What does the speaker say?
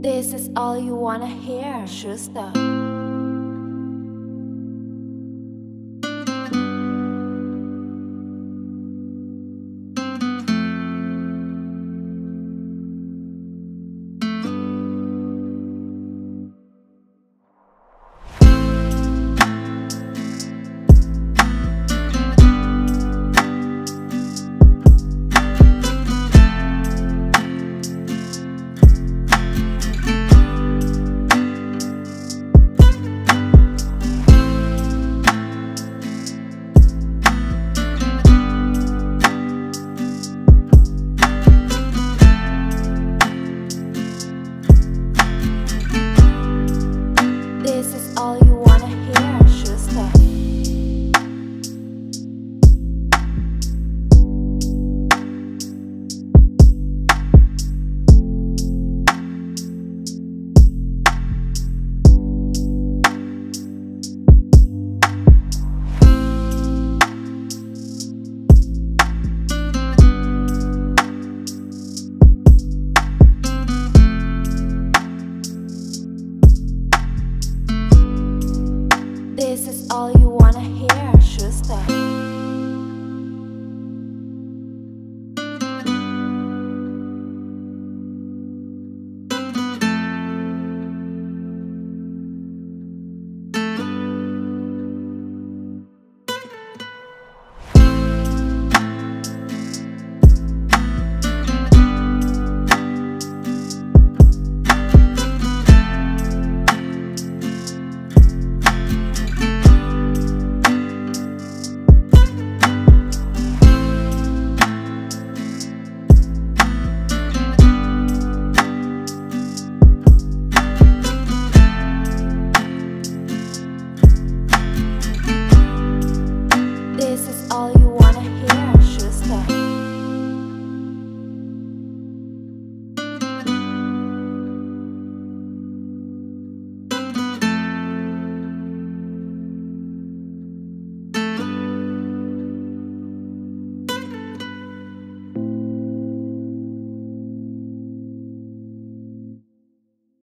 This is all you wanna hear. Stuff. all you want.